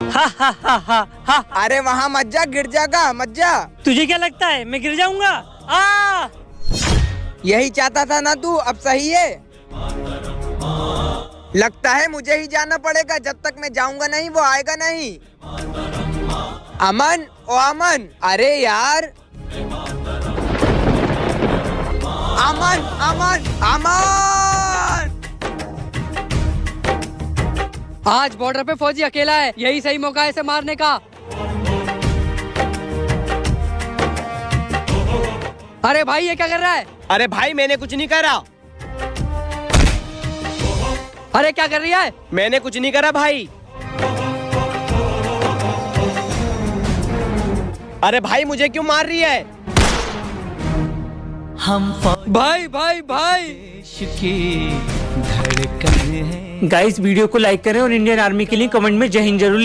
हा हा हा हा हा. अरे वहाँ मत जा गिर जाएगा मत जा। तुझे क्या लगता है? मैं गिर जाऊँगा? आ! यही चाहता था ना तू अब सही है। लगता है मुझे ही जाना पड़ेगा जब तक मैं जाऊँगा नहीं वो आएगा नहीं। अमन ओ अमन। अरे यार। अमन अमन अमन। आज बॉर्डर पे फौजी अकेला है यही सही मौका है इसे मारने का। अरे भाई ये क्या कर रहा है? अरे भाई मैंने कुछ नहीं करा। अरे क्या कर रही है? मैंने कुछ नहीं करा भाई। अरे भाई मुझे क्यों मार रही है? भाई भाई भाई। गाइस वीडियो को लाइक करें और इंडियन आर्मी के लिए कमेंट में जय हिंद ज़रूर लिखें